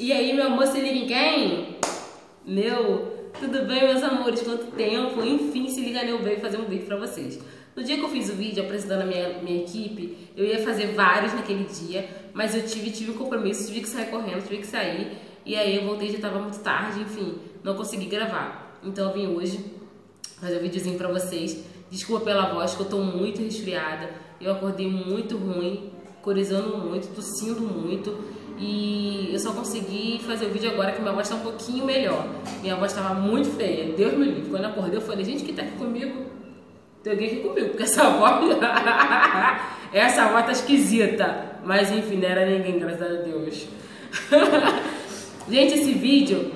E aí, meu amor, se liga em quem? Meu, tudo bem, meus amores? Quanto tempo? Enfim, se liga eu veio fazer um vídeo pra vocês. No dia que eu fiz o vídeo apresentando a minha, minha equipe, eu ia fazer vários naquele dia, mas eu tive, tive um compromisso, tive que sair correndo, tive que sair. E aí eu voltei, já tava muito tarde, enfim, não consegui gravar. Então eu vim hoje fazer um videozinho pra vocês. Desculpa pela voz, que eu tô muito resfriada. Eu acordei muito ruim, corizando muito, tossindo muito. E eu só consegui fazer o vídeo agora que minha voz tá um pouquinho melhor. Minha voz tava muito feia, Deus me livre. Quando eu acordei, eu falei, gente, que tá aqui comigo? Tem alguém aqui comigo, porque essa voz. essa voz tá esquisita. Mas enfim, não era ninguém, graças a Deus. gente, esse vídeo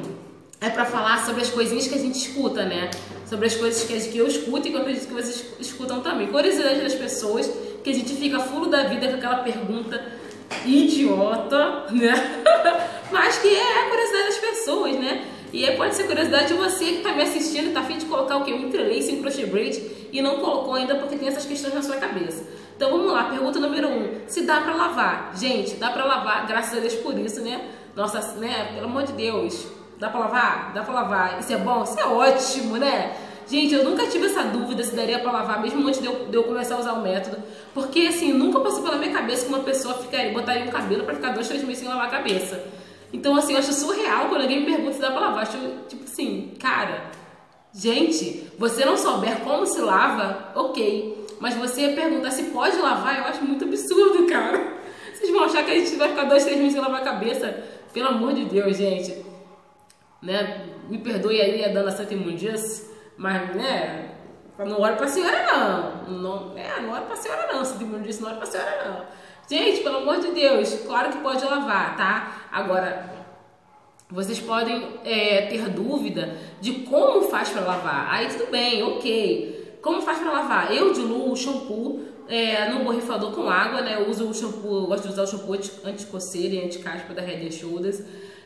é pra falar sobre as coisinhas que a gente escuta, né? Sobre as coisas que eu escuto e que eu acredito que vocês escutam também. Curiosidade das pessoas, que a gente fica fulo da vida com aquela pergunta idiota, né? Mas que é a curiosidade das pessoas, né? E aí pode ser curiosidade de você que está me assistindo e tá afim de colocar o que? Um interlace, um crochet braid e não colocou ainda porque tem essas questões na sua cabeça. Então vamos lá, pergunta número um. Se dá para lavar? Gente, dá para lavar, graças a Deus por isso, né? Nossa, né? Pelo amor de Deus. Dá para lavar? Dá para lavar. Isso é bom? Isso é ótimo, né? Gente, eu nunca tive essa dúvida se daria para lavar, mesmo antes de eu, de eu, começar a usar o método. Porque, assim, nunca passou pela minha cabeça que uma pessoa ficaria, botaria um cabelo para ficar dois, três meses sem lavar a cabeça. Então, assim, eu acho surreal quando alguém me pergunta se dá pra lavar. acho, tipo assim, cara, gente, você não souber como se lava, ok. Mas você perguntar se pode lavar, eu acho muito absurdo, cara. Vocês vão achar que a gente vai ficar dois, três meses sem lavar a cabeça? Pelo amor de Deus, gente. Né? Me perdoe aí a dona Santa Imundice. Mas, né, não olha pra senhora não. Não, é, não olha pra senhora não. Se o disse, não olha pra senhora não. Gente, pelo amor de Deus, claro que pode lavar, tá? Agora, vocês podem é, ter dúvida de como faz para lavar. Aí tudo bem, ok. Como faz para lavar? Eu diluo o shampoo é, no borrifador com água, né? Eu uso o shampoo, eu gosto de usar o shampoo anti-coceira e anti-caspa da Head Shoulders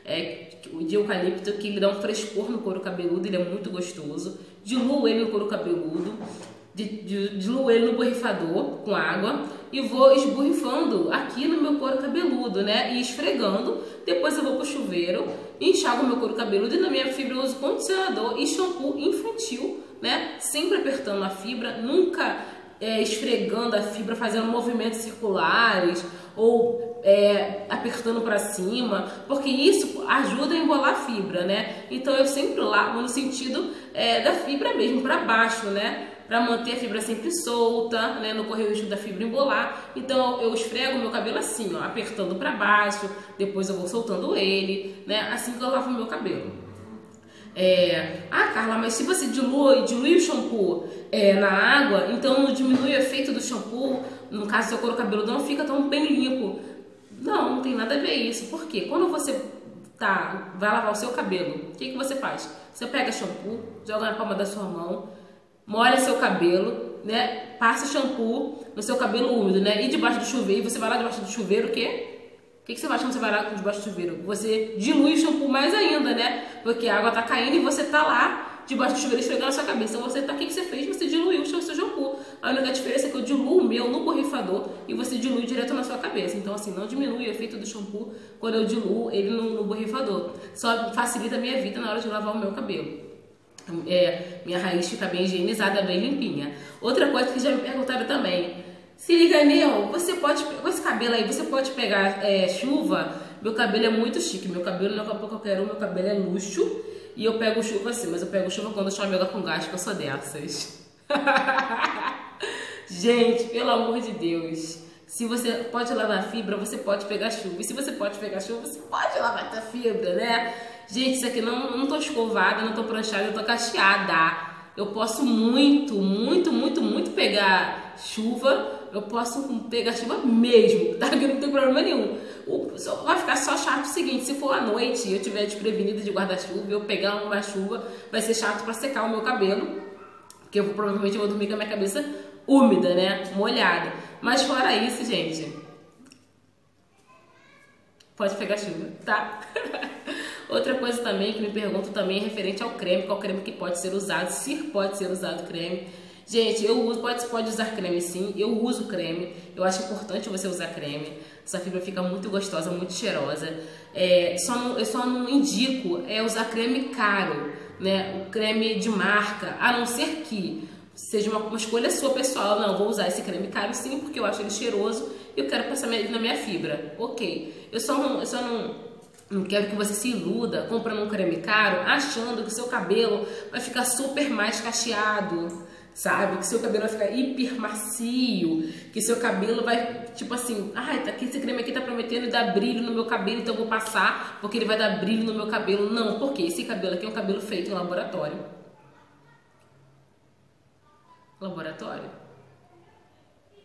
é, de eucalipto, que ele dá um frescor no couro cabeludo, ele é muito gostoso. Diluo ele no couro cabeludo, diluo ele no borrifador com água e vou esborrifando aqui no meu couro cabeludo, né? E esfregando. Depois eu vou pro chuveiro, enxago meu couro cabeludo e na minha fibra eu uso condicionador e shampoo infantil, né? Sempre apertando a fibra, nunca é, esfregando a fibra, fazendo movimentos circulares ou é, apertando para cima, porque isso ajuda a embolar a fibra, né? Então eu sempre lavo no sentido é, da fibra mesmo, para baixo, né? Para manter a fibra sempre solta, né? Não correr o risco da fibra embolar. Então eu esfrego meu cabelo assim, ó, apertando para baixo, depois eu vou soltando ele, né? Assim que eu lavo meu cabelo. É, ah, Carla, mas se você dilui, dilui o shampoo é, na água, então diminui o efeito do shampoo, no caso seu couro cabeludo não fica tão bem limpo. Não, não tem nada a ver isso. Por quê? Quando você tá, vai lavar o seu cabelo, o que, que você faz? Você pega shampoo, joga na palma da sua mão, molha seu cabelo, né? Passa shampoo no seu cabelo úmido, né? E debaixo do chuveiro, você vai lá debaixo do chuveiro, o quê? Que, que você faz quando você vai lá debaixo do chuveiro? Você dilui o shampoo mais ainda, né? Porque a água tá caindo e você tá lá debaixo do chuveiro esfregando a sua cabeça. Então você tá, o que, que você fez? Você diluiu o seu, seu shampoo. A única diferença é que eu diluo o meu no borrifador e você dilui direto na sua cabeça. Então assim, não diminui o efeito do shampoo quando eu diluo ele no, no borrifador. Só facilita a minha vida na hora de lavar o meu cabelo. É, minha raiz fica bem higienizada, bem limpinha. Outra coisa que já me perguntaram também, se liga, Neo, você pode, com esse cabelo aí, você pode pegar é, chuva. Meu cabelo é muito chique, meu cabelo não é pra qualquer um, meu cabelo é luxo. E eu pego chuva assim, mas eu pego chuva quando ela com gás, que eu sou dessas. Gente, pelo amor de Deus. Se você pode lavar fibra, você pode pegar chuva. E se você pode pegar chuva, você pode lavar a fibra, né? Gente, isso aqui não, não tô escovada, não tô pranchada, eu tô cacheada. Eu posso muito, muito, muito, muito pegar chuva eu posso pegar chuva mesmo, tá? Que não tem problema nenhum. O, só, vai ficar só chato o seguinte, se for à noite e eu tiver desprevenida de guarda-chuva, eu pegar uma chuva, vai ser chato para secar o meu cabelo, porque eu provavelmente eu vou dormir com a minha cabeça úmida, né? Molhada. Mas fora isso, gente, pode pegar chuva, tá? Outra coisa também que me pergunto também é referente ao creme, qual creme que pode ser usado, se pode ser usado creme. Gente, eu uso, pode, pode usar creme sim, eu uso creme, eu acho importante você usar creme. essa fibra fica muito gostosa, muito cheirosa. É, só não, eu só não indico é usar creme caro, né? O creme de marca, a não ser que seja uma, uma escolha sua pessoal. Não, vou usar esse creme caro sim, porque eu acho ele cheiroso e eu quero passar ele na minha fibra. Ok. Eu só não, eu só não, não quero que você se iluda comprando um creme caro, achando que seu cabelo vai ficar super mais cacheado sabe? Que seu cabelo vai ficar hiper macio, que seu cabelo vai, tipo assim, ai, tá aqui, esse creme aqui tá prometendo dar brilho no meu cabelo, então eu vou passar porque ele vai dar brilho no meu cabelo. Não, porque esse cabelo aqui é um cabelo feito em laboratório. Laboratório?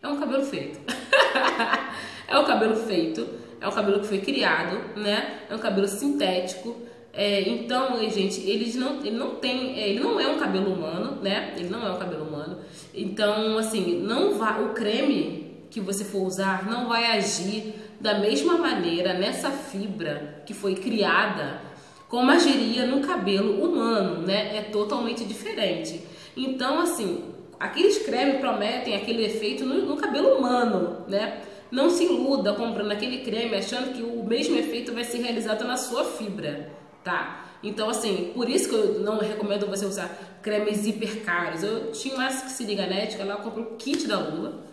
É um cabelo feito. é um cabelo feito, é um cabelo que foi criado, né? É um cabelo sintético é, então, gente, eles não, ele não tem, é, ele não é um cabelo humano, né? Ele não é um cabelo humano. Então, assim, não vai, o creme que você for usar não vai agir da mesma maneira nessa fibra que foi criada como agiria no cabelo humano, né? É totalmente diferente. Então, assim, aqueles cremes prometem aquele efeito no, no cabelo humano, né? Não se iluda comprando aquele creme achando que o mesmo efeito vai ser realizado na sua fibra tá? Então, assim, por isso que eu não recomendo você usar cremes hiper caros. Eu tinha uma net, ela comprou o kit da Lula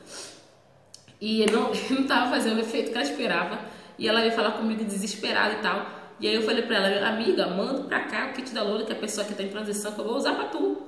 e não, não tava fazendo o efeito que ela esperava. E ela veio falar comigo desesperada e tal. E aí eu falei pra ela, amiga, manda pra cá o kit da Lula, que é a pessoa que tá em transição, que eu vou usar pra tu.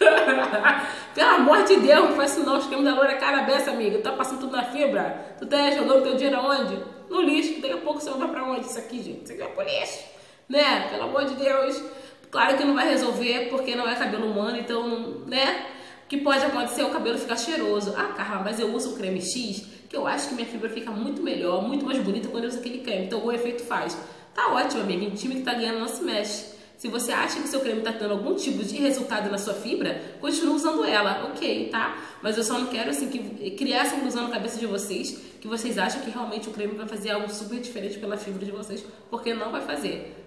Pelo amor de Deus, não faz isso não. Os cremes da Loura é cara dessa, amiga. Tá passando tudo na fibra. Tu tá jogando teu dinheiro aonde? No lixo. Daqui a pouco você vai pra onde isso aqui, gente? Isso aqui é pro lixo né? Pelo amor de Deus. Claro que não vai resolver porque não é cabelo humano, então, né? O que pode acontecer é o cabelo ficar cheiroso. Ah, Carla, mas eu uso o creme X, que eu acho que minha fibra fica muito melhor, muito mais bonita quando eu uso aquele creme. Então o efeito faz. Tá ótimo, amigo. O time que tá ganhando não se mexe. Se você acha que seu creme está dando algum tipo de resultado na sua fibra, continue usando ela, ok, tá? Mas eu só não quero assim que criar essa ilusão na cabeça de vocês que vocês acham que realmente o creme vai fazer algo super diferente pela fibra de vocês, porque não vai fazer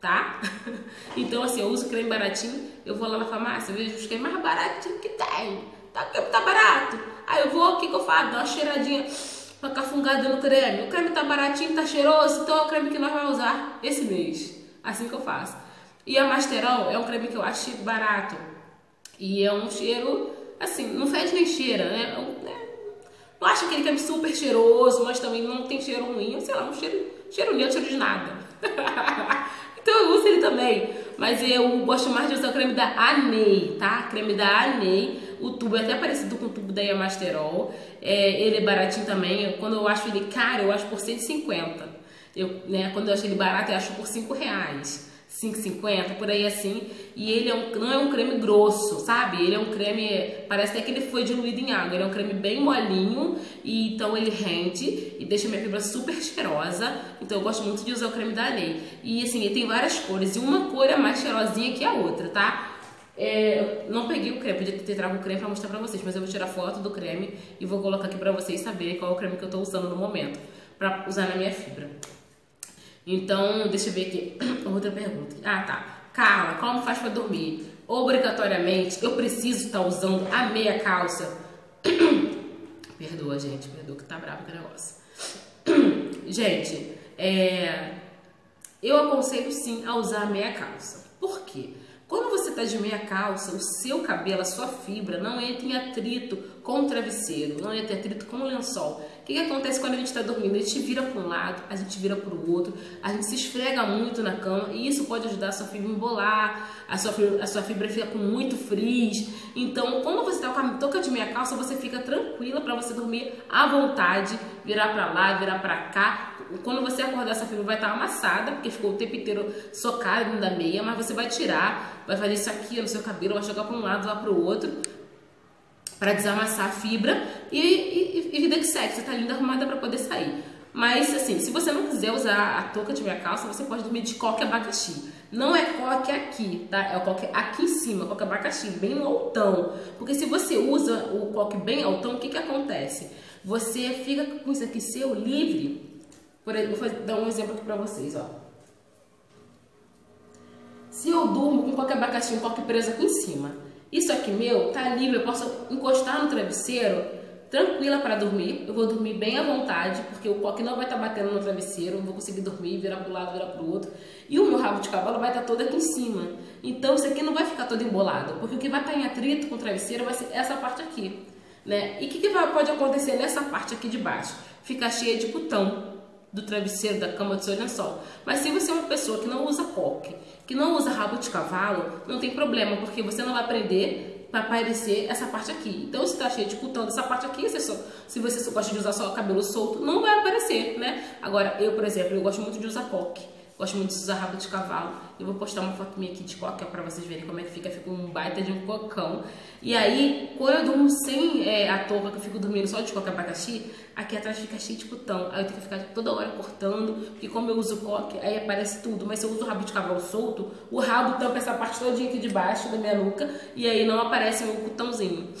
tá? Então, assim, eu uso creme baratinho, eu vou lá na farmácia, vejo os cremes mais baratinhos que tem. Tá, tá barato. Aí eu vou, o que, que eu faço? Dou uma cheiradinha, uma cafungada no creme. O creme tá baratinho, tá cheiroso, então é o creme que nós vamos usar esse mês. Assim que eu faço. E a Masterol é um creme que eu acho barato. E é um cheiro, assim, não fede nem cheira, né? É não acho aquele creme super cheiroso, mas também não tem cheiro ruim. Sei lá, um cheiro, cheiro neutro, cheiro de nada. Então eu uso ele também. Mas eu gosto mais de usar o creme da Anei, tá? Creme da Anei. O tubo é até parecido com o tubo da Yamasterol. É, ele é baratinho também. Quando eu acho ele caro, eu acho por 150. Eu, né, quando eu acho ele barato, eu acho por 5 reais. 5,50, por aí assim. E ele é um, não é um creme grosso, sabe? Ele é um creme, parece até que ele foi diluído em água. Ele é um creme bem molinho e então ele rende e deixa minha fibra super cheirosa. Então eu gosto muito de usar o creme da Lei. E assim, ele tem várias cores e uma cor é mais cheirosinha que a outra, tá? É, não peguei o creme, podia ter trago o creme pra mostrar pra vocês, mas eu vou tirar foto do creme e vou colocar aqui pra vocês saberem qual é o creme que eu tô usando no momento pra usar na minha fibra. Então, deixa eu ver aqui. Outra pergunta. Ah, tá. Carla, como faz para dormir? Obrigatoriamente, eu preciso estar tá usando a meia calça. perdoa, gente. Perdoa que tá bravo com o negócio. gente, é... eu aconselho sim a usar a meia calça. Por quê? Quando você está de meia calça, o seu cabelo, a sua fibra não entra em atrito com o travesseiro, não entra em atrito com o lençol. O que, que acontece quando a gente está dormindo? A gente vira para um lado, a gente vira para o outro, a gente se esfrega muito na cama e isso pode ajudar a sua fibra a embolar, a sua fibra, a sua fibra fica com muito frizz. Então, quando você está com a touca de meia calça, você fica tranquila para você dormir à vontade, virar para lá, virar para cá, quando você acordar, essa fibra vai estar amassada, porque ficou o tempo inteiro socada dentro da meia, mas você vai tirar, vai fazer isso aqui no seu cabelo, vai jogar para um lado, lá para o outro, para desamassar a fibra e, e, e vida que segue, você tá linda arrumada para poder sair. Mas assim, se você não quiser usar a touca de minha calça, você pode dormir de coque abacaxi. Não é coque aqui, tá? É o coque aqui em cima, coque abacaxi, bem no altão. Porque se você usa o coque bem altão, o que que acontece? Você fica com isso aqui seu livre por exemplo, vou dar um exemplo aqui pra vocês, ó. Se eu durmo com qualquer abacaxi, um coque preso aqui em cima, isso aqui meu tá livre, eu posso encostar no travesseiro tranquila para dormir. Eu vou dormir bem à vontade, porque o coque não vai estar tá batendo no travesseiro, eu vou conseguir dormir, virar para um lado, virar para o outro. E o meu rabo de cavalo vai estar tá todo aqui em cima. Então isso aqui não vai ficar todo embolado, porque o que vai estar tá em atrito com o travesseiro vai ser essa parte aqui. Né? E o que, que vai, pode acontecer nessa parte aqui de baixo? Ficar cheia de cutão do travesseiro, da cama do seu lençol. Mas se você é uma pessoa que não usa coque, que não usa rabo de cavalo, não tem problema, porque você não vai prender para aparecer essa parte aqui. Então, se tá cheio de cutão dessa parte aqui, você só, se você só gosta de usar só cabelo solto, não vai aparecer, né? Agora, eu, por exemplo, eu gosto muito de usar coque. Gosto muito de usar rabo de cavalo. Eu vou postar uma foto minha aqui de coque para vocês verem como é que fica. Fica um baita de um cocão. E aí, quando eu durmo sem é, a touca, que eu fico dormindo só de coque abacaxi, aqui atrás fica cheio de cutão. Aí eu tenho que ficar toda hora cortando, porque como eu uso coque, aí aparece tudo. Mas se eu uso rabo de cavalo solto, o rabo tampa essa parte todinha aqui de baixo da minha nuca e aí não aparece o cutãozinho.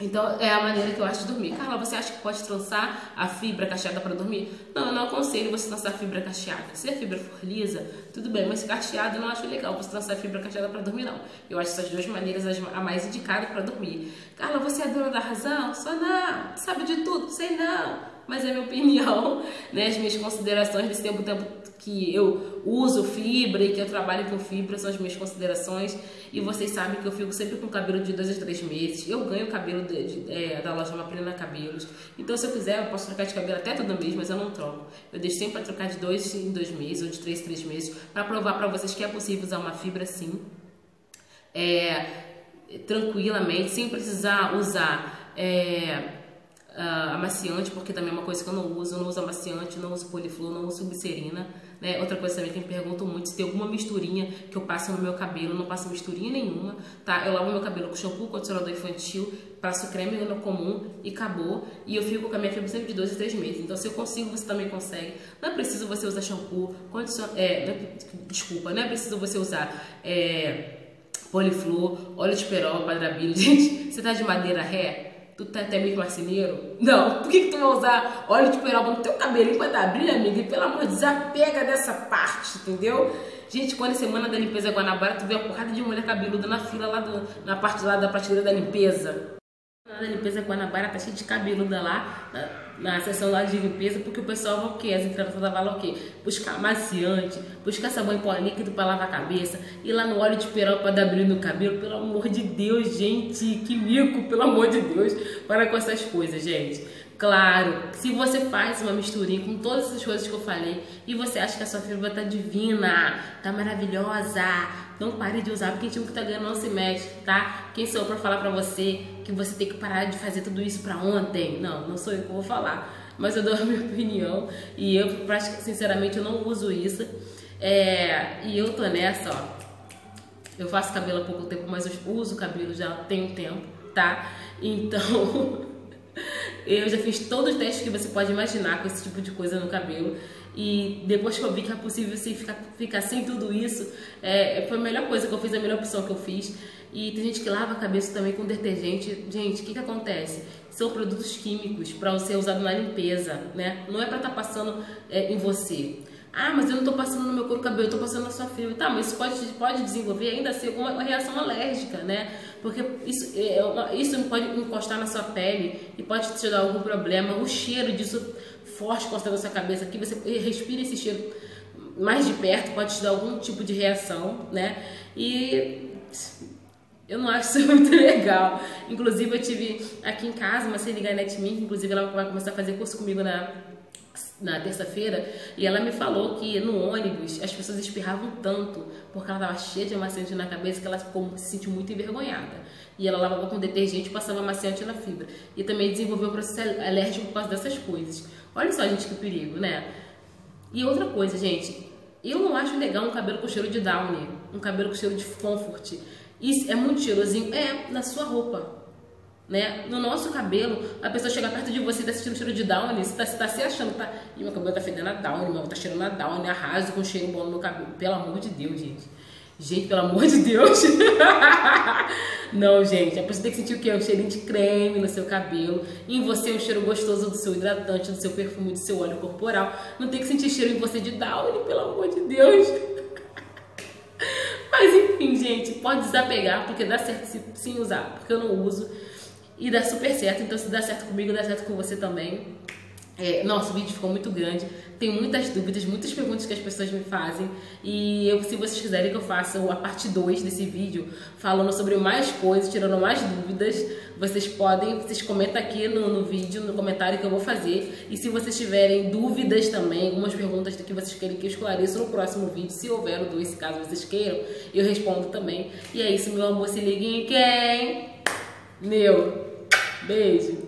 Então, é a maneira que eu acho de dormir. Carla, você acha que pode trançar a fibra cacheada para dormir? Não, eu não aconselho você trançar a fibra cacheada. Se a fibra for lisa, tudo bem, mas cacheada eu não acho legal você trançar a fibra cacheada para dormir, não. Eu acho essas duas maneiras a mais indicada para dormir. Carla, você é dona da razão? Só não. Sabe de tudo? Sei não mas é minha opinião, né? As minhas considerações desse tempo, tempo que eu uso fibra e que eu trabalho com fibra são as minhas considerações. E vocês sabem que eu fico sempre com cabelo de dois a três meses. Eu ganho cabelo de, de, é, da loja Maprina Cabelos. Então, se eu quiser, eu posso trocar de cabelo até todo mês, mas eu não troco. Eu deixo sempre para trocar de dois em dois meses ou de três em três meses para provar para vocês que é possível usar uma fibra sim. É, tranquilamente, sem precisar usar. É, uh, amaciante, porque também é uma coisa que eu não uso. Eu não uso amaciante, não uso poliflor, não uso glicerina. Né? Outra coisa também que me perguntam muito se tem alguma misturinha que eu passo no meu cabelo. Não passo misturinha nenhuma, tá? Eu lavo meu cabelo com shampoo, condicionador infantil, passo creme no comum e acabou. E eu fico com a minha fibra sempre de 2 a 3 meses. Então, se eu consigo, você também consegue. Não é preciso você usar shampoo, condicion... é, é, desculpa, não é preciso você usar é, poliflor, óleo de peroba, padrabilho. Gente, você tá de madeira ré? Tu tá até mesmo marceneiro? Não. Por que, que tu vai usar óleo de peroba no teu pra dar brilho, amiga? E pelo amor de Deus, desapega dessa parte, entendeu? Gente, quando é semana da limpeza Guanabara, tu vê a porrada de mulher cabeluda na fila lá do, na parte lá da prateleira da limpeza. Na limpeza Guanabara tá cheio de cabeluda lá, na, na sessão lá de limpeza, porque o pessoal vai o quê? As encantadoras vai lá o quê? Buscar maciante, buscar sabão em pó líquido pra lavar a cabeça, ir lá no óleo de peroba pra dar brilho no cabelo, pelo amor de Deus, gente, que mico, pelo amor de Deus, para com essas coisas, gente. Claro, se você faz uma misturinha com todas essas coisas que eu falei e você acha que a sua fibra tá divina, tá maravilhosa, não pare de usar, porque time que tá ganhando não se mexe, tá? Quem sou eu pra falar pra você que você tem que parar de fazer tudo isso pra ontem? Não, não sou eu que vou falar. Mas eu dou a minha opinião e eu, sinceramente, eu não uso isso. É, e eu tô nessa, ó. Eu faço cabelo há pouco tempo, mas eu uso cabelo já tem um tempo, tá? Então, eu já fiz todos os testes que você pode imaginar com esse tipo de coisa no cabelo. E depois que eu vi que é possível você ficar, ficar sem tudo isso, é, foi a melhor coisa que eu fiz, a melhor opção que eu fiz. E tem gente que lava a cabeça também com detergente. Gente, o que, que acontece? São produtos químicos para ser usado na limpeza, né? Não é para estar tá passando é, em você. Ah, mas eu não estou passando no meu couro cabelo, eu estou passando na sua fibra. Tá, mas isso pode, pode desenvolver ainda assim alguma reação alérgica, né? Porque isso, é, isso pode encostar na sua pele e pode te dar algum problema. O cheiro disso forte encostando na sua cabeça aqui, você respira esse cheiro mais de perto, pode te dar algum tipo de reação, né? E eu não acho isso muito legal. Inclusive, eu tive aqui em casa uma Seliga Netmink, inclusive ela vai começar a fazer curso comigo na na terça-feira e ela me falou que no ônibus as pessoas espirravam tanto porque ela estava cheia de amaciante na cabeça que ela ficou, se sentiu muito envergonhada. E ela lavava com detergente e passava amaciante na fibra. E também desenvolveu um processo alérgico por causa dessas coisas. Olha só, gente, que perigo, né? E outra coisa, gente, eu não acho legal um cabelo com cheiro de Downy, um cabelo com cheiro de Comfort. Isso é muito cheirosinho. É, na sua roupa né? No nosso cabelo, a pessoa chega perto de você e tá sentindo cheiro de Downy, você tá, tá se achando, tá? E meu cabelo tá fedendo a Downy, meu, tá cheirando a Downy, arraso com cheiro bom no meu cabelo. Pelo amor de Deus, gente. Gente, pelo amor de Deus. Não, gente, a pessoa tem que sentir o quê? Um cheirinho de creme no seu cabelo. Em você um cheiro gostoso do seu hidratante, do seu perfume, do seu óleo corporal. Não tem que sentir cheiro em você de Downy, pelo amor de Deus. Mas enfim, gente, pode desapegar, porque dá certo sim usar, porque eu não uso. E dá super certo. Então, se dá certo comigo, dá certo com você também. É, nosso vídeo ficou muito grande, tem muitas dúvidas, muitas perguntas que as pessoas me fazem e eu, se vocês quiserem que eu faça a parte 2 desse vídeo, falando sobre mais coisas, tirando mais dúvidas, vocês podem, vocês comentam aqui no, no vídeo, no comentário que eu vou fazer e se vocês tiverem dúvidas também, algumas perguntas que vocês querem que eu esclareça no próximo vídeo, se houver o 2, caso vocês queiram, eu respondo também. E é isso, meu amor, se liguem em quem? Meu, Beijo.